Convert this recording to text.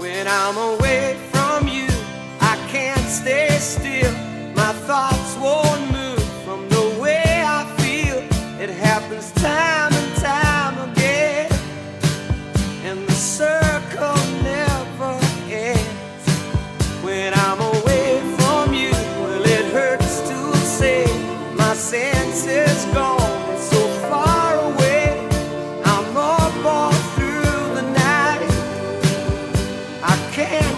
When I'm away from you, I can't stay still. My thoughts won't move from the way I feel. It happens Can't.